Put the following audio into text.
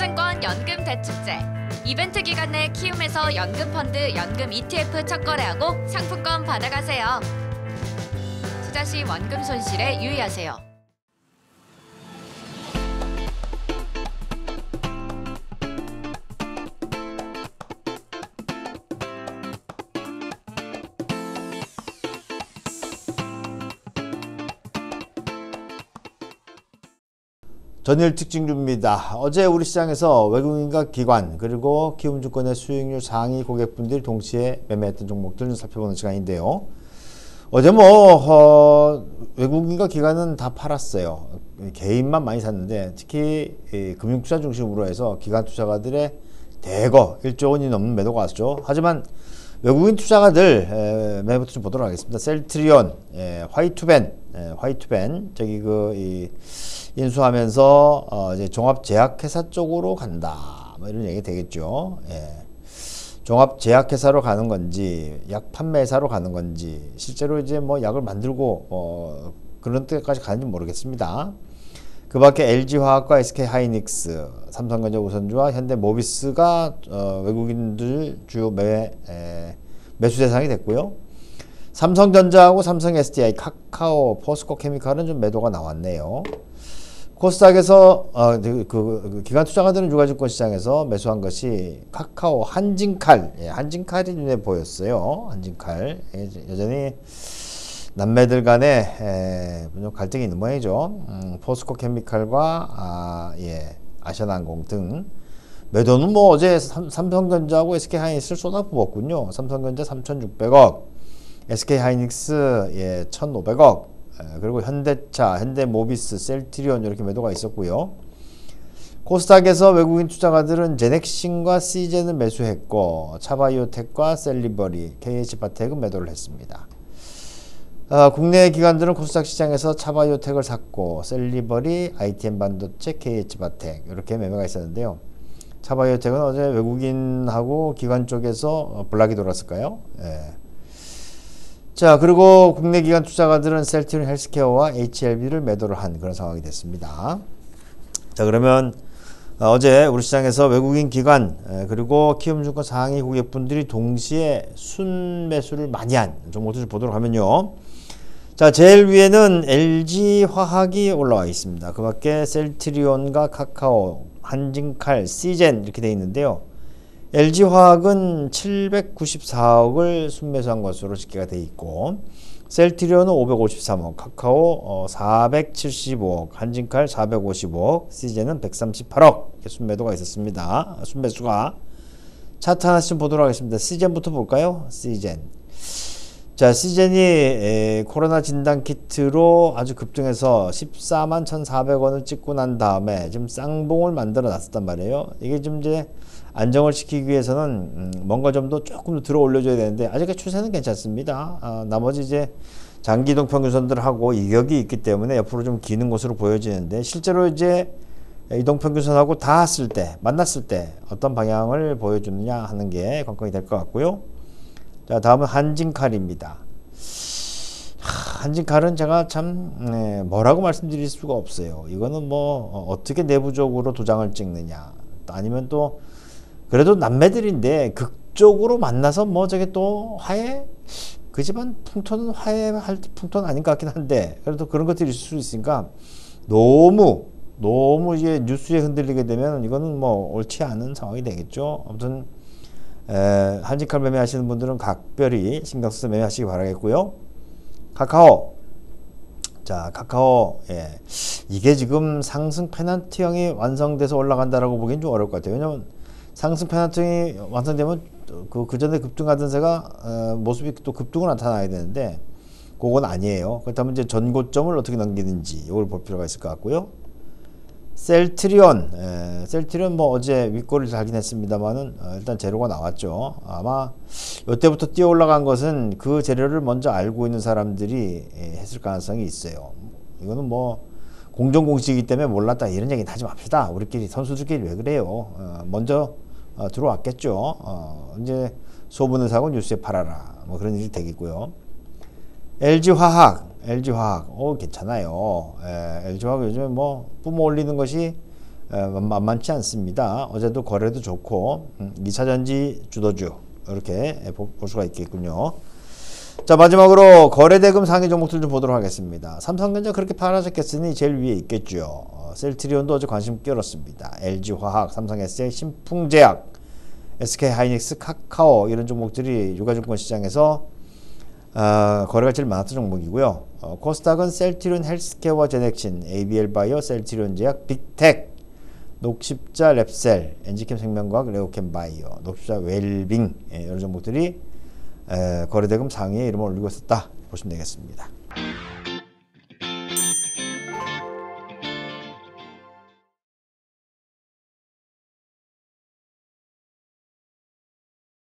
키움증권 연금 대축제 이벤트 기간 내 키움에서 연금 펀드 연금 ETF 첫 거래하고 상품권 받아가세요. 투자 시 원금 손실에 유의하세요. 전일 특징주입니다. 어제 우리 시장에서 외국인과 기관 그리고 키움증권의 수익률 상위 고객분들이 동시에 매매했던 종목들을 살펴보는 시간인데요. 어제 뭐 어, 외국인과 기관은 다 팔았어요. 개인만 많이 샀는데 특히 금융투자 중심으로 해서 기관 투자가들의 대거 1조 원이 넘는 매도가 왔죠. 하지만 외국인 투자가들 매매부터 좀 보도록 하겠습니다. 셀트리온, 에, 화이투벤, 에, 화이투벤 저기 그 인수하면서 어, 이제 종합 제약회사 쪽으로 간다. 뭐 이런 얘기 되겠죠. 예. 종합 제약회사로 가는 건지 약 판매사로 가는 건지 실제로 이제 뭐 약을 만들고 어, 그런 때까지 가는지 모르겠습니다. 그 밖에 LG화학과 SK하이닉스, 삼성전자 우선주와 현대모비스가 어, 외국인들 주요 매, 에, 매수 대상이 됐고요. 삼성전자하고 삼성 SDI, 카카오, 포스코 케미칼은 좀 매도가 나왔네요. 코스닥에서 어, 그, 그, 그 기관 투자가들은 유가증권 시장에서 매수한 것이 카카오 한진칼, 예, 한진칼이 눈에 보였어요. 한진칼 예, 여전히 남매들 간에 에, 갈등이 있는 모양이죠. 음, 포스코 케미칼과 아, 예, 아시아나항공 등 매도는 뭐 어제 삼, 성전자하고 SK하이닉스를 쏟아부었군요. 삼성전자 3,600억, SK하이닉스 예, 1,500억, 에, 그리고 현대차, 현대모비스, 셀트리온 이렇게 매도가 있었고요. 코스닥에서 외국인 투자가들은 제넥신과 씨젠을 매수했고 차바이오텍과 셀리버리, KH바텍은 매도를 했습니다. 어, 국내 기관들은 코스닥 시장에서 차바이오텍을 샀고 셀리버리, ITM 반도체, KH바텍 이렇게 매매가 있었는데요. 차바이오텍은 어제 외국인하고 기관 쪽에서 block이 돌았을까요? 예. 자 그리고 국내 기관 투자가들은 셀트리온 헬스케어와 HLB를 매도를 한 그런 상황이 됐습니다. 자 그러면 어제 우리 시장에서 외국인 기관 그리고 키움증권 상위 고객분들이 동시에 순매수를 많이 한 종목들을 보도록 하면요. 자, 제일 위에는 LG화학이 올라와 있습니다. 그 밖에 셀트리온과 카카오, 한진칼, 시젠 이렇게 되어 있는데요. LG화학은 794억을 순매수한 것으로 집계가 되어 있고 셀트리온은 553억, 카카오 475억, 한진칼 455억, 시젠은 138억 이렇게 순매도가 있었습니다. 순매수가 차트 하나씩 좀 보도록 하겠습니다. 시젠부터 볼까요? 시젠. 자, 시젠이 에, 코로나 진단 키트로 아주 급등해서 14만 1,400원을 찍고 난 다음에 지금 쌍봉을 만들어 놨었단 말이에요. 이게 좀 이제 안정을 시키기 위해서는 음, 뭔가 좀 더 조금 더 들어 올려줘야 되는데 아직 추세는 괜찮습니다. 아, 나머지 이제 장기 이동 평균선들하고 이격이 있기 때문에 옆으로 좀 기는 것으로 보여지는데 실제로 이제 이동 평균선하고 닿았을 때 만났을 때 어떤 방향을 보여주느냐 하는 게 관건이 될 것 같고요. 자, 다음은 한진칼입니다. 한진칼은 제가 참 네, 뭐라고 말씀드릴 수가 없어요. 이거는 뭐 어, 어떻게 내부적으로 도장을 찍느냐 아니면 또 그래도 남매들인데 극적으로 만나서 뭐 저게 또 화해 그 집안 풍토는 화해할 풍토는 아닌 것 같긴 한데 그래도 그런 것들이 있을 수 있으니까 너무 너무 이제 뉴스에 흔들리게 되면 이거는 뭐 옳지 않은 상황이 되겠죠. 아무튼 에, 한직칼 매매 하시는 분들은 각별히 신경 써서 매매하시기 바라겠고요. 카카오. 자, 카카오. 예. 이게 지금 상승 페넌트형이 완성돼서 올라간다라고 보기엔 좀 어려울 것 같아요. 왜냐면 상승 페넌트형이 완성되면 그, 그 전에 급등하던 새가 어, 모습이 또 급등으로 나타나야 되는데 그건 아니에요. 그렇다면 이제 전고점을 어떻게 넘기는지 이걸 볼 필요가 있을 것 같고요. 셀트리온, 에, 셀트리온 뭐 어제 윗골을 달긴 했습니다만은 어, 일단 재료가 나왔죠. 아마 이때부터 뛰어 올라간 것은 그 재료를 먼저 알고 있는 사람들이 에, 했을 가능성이 있어요. 이거는 뭐 공정 공식이기 때문에 몰랐다 이런 얘기는 하지 맙시다. 우리끼리 선수들끼리 왜 그래요? 어, 먼저 어, 들어왔겠죠. 어, 이제 소문을 사고 뉴스에 팔아라. 뭐 그런 일이 되겠고요. LG 화학 LG화학, 어, 괜찮아요. 예, LG화학 요즘에 뭐, 뿜어 올리는 것이 어, 만만치 않습니다. 어제도 거래도 좋고 음, 2차 전지 주도주 이렇게 보- 볼 수가 있겠군요. 자 마지막으로 거래대금 상위 종목들 좀 보도록 하겠습니다. 삼성전자 그렇게 팔아제꼈으니 제일 위에 있겠죠. 어, 셀트리온도 어제 관심 끌었습니다. LG화학, 삼성SDI, 신풍제약, SK하이닉스, 카카오 이런 종목들이 유가증권 시장에서 아, 거래가 제일 많았던 종목이고요. 어, 코스닥은 셀트리온 헬스케어와 제넥신, ABL바이오, 셀트리온 제약, 빅텍, 녹십자 랩셀, 엔지켐 생명과학, 레고켐 바이오, 녹십자 웰빙 예, 이런 종목들이 에, 거래대금 상위에 이름을 올리고 있었다 보시면 되겠습니다.